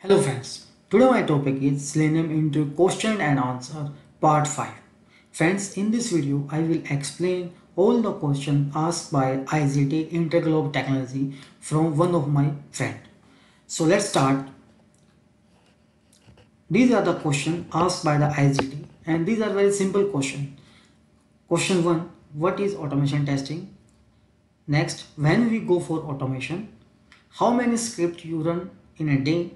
Hello friends, today my topic is Selenium into question and answer part 5. Friends, in this video I will explain all the questions asked by IGT Interglobe Technology from one of my friend. So let's start. These are the questions asked by the IGT and these are very simple questions. Question 1. What is automation testing? Next, when we go for automation, how many scripts you run in a day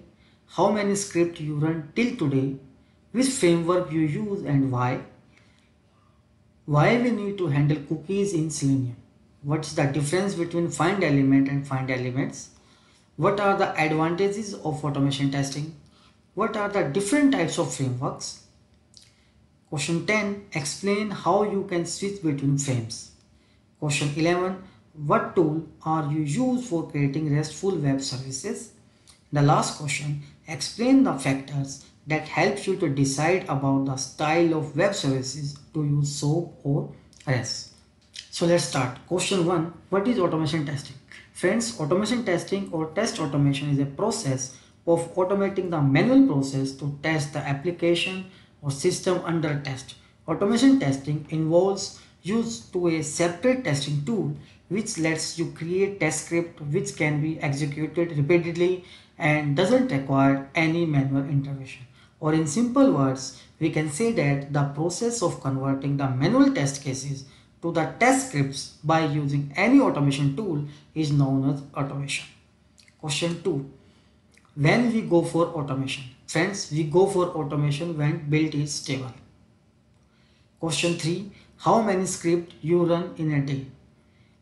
how many scripts you run till today, which framework you use and why, why we need to handle cookies in Selenium, what's the difference between find element and find elements, what are the advantages of automation testing, what are the different types of frameworks. Question 10. Explain how you can switch between frames. Question 11. What tool are you use for creating RESTful web services? The last question, explain the factors that helps you to decide about the style of web services to use SOAP or REST. So let's start. Question 1, what is automation testing? Friends, automation testing or test automation is a process of automating the manual process to test the application or system under test. Automation testing involves use to a separate testing tool which lets you create test script which can be executed repeatedly and doesn't require any manual intervention. Or in simple words, we can say that the process of converting the manual test cases to the test scripts by using any automation tool is known as automation. Question 2. When we go for automation? Friends, we go for automation when build is stable. Question 3. How many scripts you run in a day?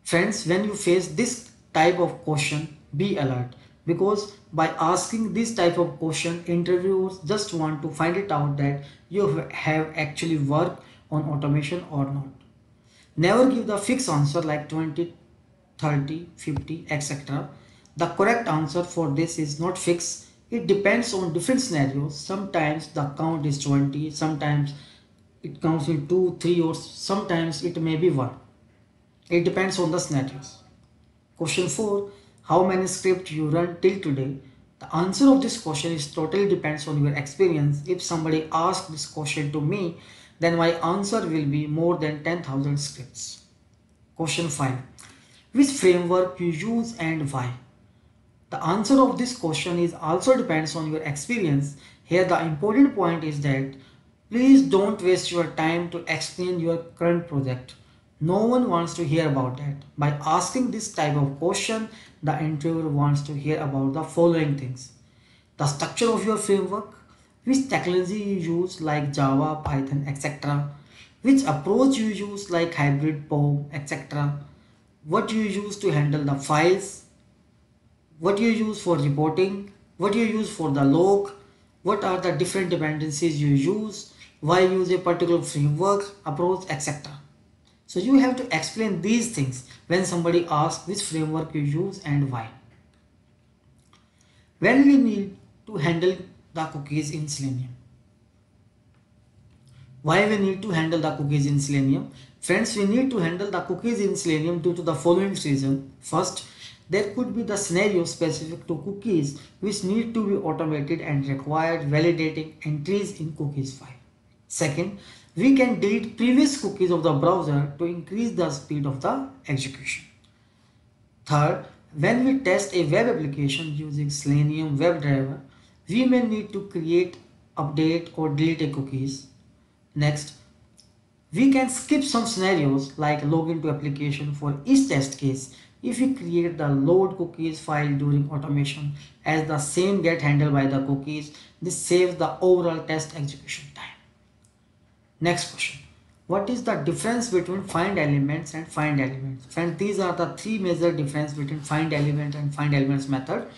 Friends, when you face this type of question, be alert because by asking this type of question interviewers just want to find it out that you have actually worked on automation or not. Never give the fixed answer like 20 30 50 etc the correct answer for this is not fixed. It depends on different scenarios. Sometimes the count is 20 sometimes it counts in 2 3 or sometimes it may be 1 it depends on the scenarios. Question 4 how many scripts you run till today? The answer of this question is totally depends on your experience. If somebody asks this question to me, then my answer will be more than 10,000 scripts. Question 5. Which framework you use and why? The answer of this question is also depends on your experience. Here the important point is that please don't waste your time to explain your current project. No one wants to hear about that. By asking this type of question, the interviewer wants to hear about the following things. The structure of your framework, which technology you use like Java, Python, etc. Which approach you use like hybrid POM, etc. What you use to handle the files, what you use for reporting, what you use for the log, what are the different dependencies you use, why use a particular framework, approach, etc. So you have to explain these things when somebody asks which framework you use and why. When we need to handle the cookies in Selenium. Why we need to handle the cookies in Selenium? Friends, we need to handle the cookies in Selenium due to the following reason. First, there could be the scenario specific to cookies which need to be automated and required validating entries in cookies file. Second, we can delete previous cookies of the browser to increase the speed of the execution. Third, when we test a web application using Selenium WebDriver, we may need to create, update or delete a cookies. Next, we can skip some scenarios like login to application for each test case if we create the load cookies file during automation as the same get handled by the cookies, this saves the overall test execution time. Next question. What is the difference between find elements and find elements? Friends, these are the three major difference between find element and find elements method.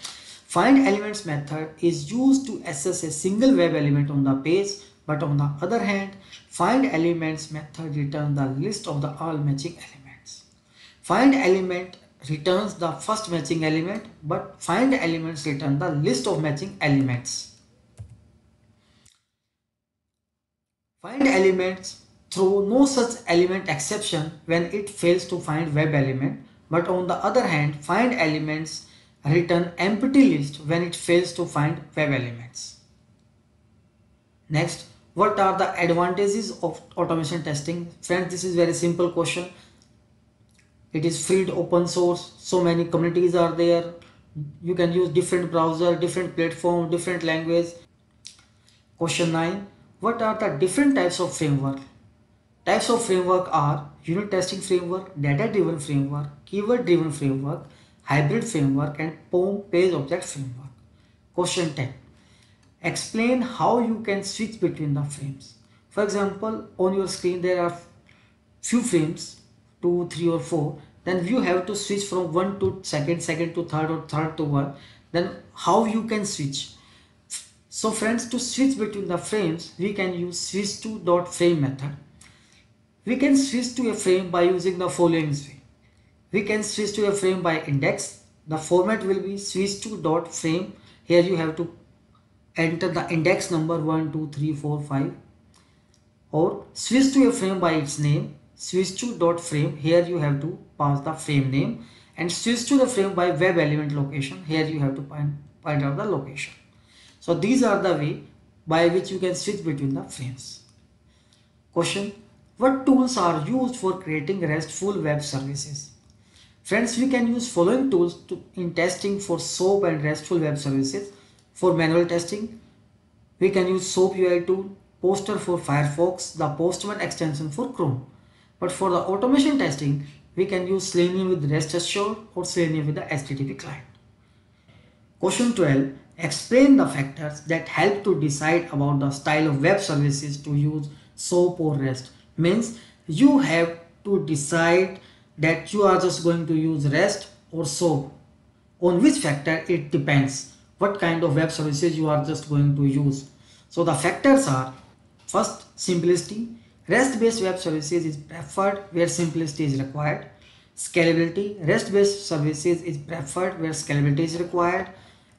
Find elements method is used to assess a single web element on the page, but on the other hand, find elements method returns the list of the all matching elements. Find element returns the first matching element, but find elements return the list of matching elements. Find elements throw no such element exception when it fails to find web element but on the other hand find elements return empty list when it fails to find web elements. Next, what are the advantages of automation testing? Friends, this is very simple question. It is free open source. So many communities are there. You can use different browser, different platform, different language. Question 9. What are the different types of framework? Types of framework are unit testing framework, data driven framework, keyword driven framework, hybrid framework and POM page object framework. Question 10. Explain how you can switch between the frames. For example, on your screen there are few frames, 2, 3 or 4. Then you have to switch from 1 to second, second to third or third to 1. Then how you can switch? So friends, to switch between the frames, we can use switch to dot frame method we can switch to a frame by using the following way. We can switch to a frame by index. The format will be switch to dot frame. Here you have to enter the index number 1, 2, 3, 4, 5 or switch to a frame by its name. Switch to dot frame. Here you have to pass the frame name and switch to the frame by web element location. Here you have to find out the location. So these are the way by which you can switch between the frames. Question what tools are used for creating RESTful web services? Friends, we can use following tools to, in testing for SOAP and RESTful web services. For manual testing, we can use SOAP UI tool, Poster for Firefox, the Postman extension for Chrome. But for the automation testing, we can use Selenium with REST Assured or Selenium with the HTTP client. Question 12. Explain the factors that help to decide about the style of web services to use SOAP or REST means you have to decide that you are just going to use REST or SOAP. On which factor it depends what kind of web services you are just going to use. So the factors are first simplicity. REST based web services is preferred where simplicity is required. Scalability. REST based services is preferred where scalability is required.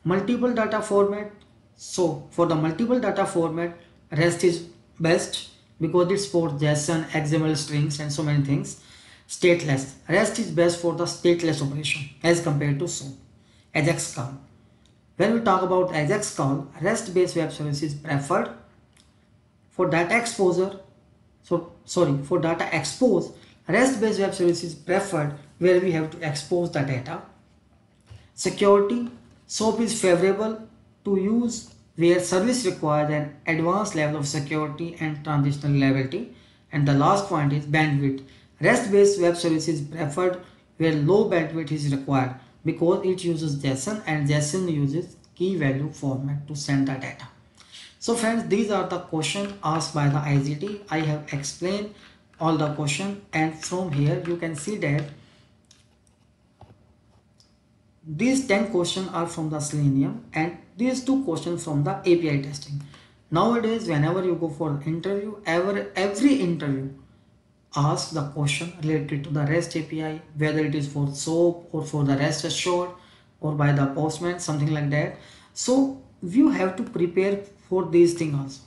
Multiple data format. So for the multiple data format REST is best because it supports JSON, XML strings and so many things. Stateless. REST is best for the stateless operation as compared to SOAP. AJAX call. When we talk about AJAX call, REST based web service is preferred for data exposure. So sorry, for data expose, REST based web service is preferred where we have to expose the data. Security. SOAP is favorable to use where service requires an advanced level of security and transitional reliability. And the last point is bandwidth. REST-based web service is preferred where low bandwidth is required because it uses JSON and JSON uses key value format to send the data. So friends, these are the questions asked by the IGT. I have explained all the question and from here you can see that these 10 questions are from the Selenium and these two questions from the API testing. Nowadays, whenever you go for interview, every, every interview ask the question related to the REST API, whether it is for SOAP or for the REST assured or by the postman, something like that. So you have to prepare for these things also.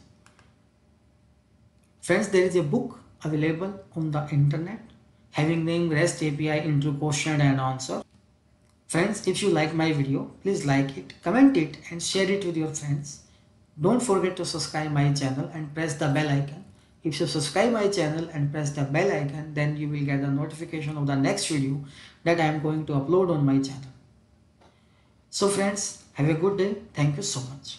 Friends, there is a book available on the internet having name REST API into question and answer. Friends, if you like my video, please like it, comment it and share it with your friends. Don't forget to subscribe my channel and press the bell icon. If you subscribe my channel and press the bell icon, then you will get the notification of the next video that I am going to upload on my channel. So friends, have a good day. Thank you so much.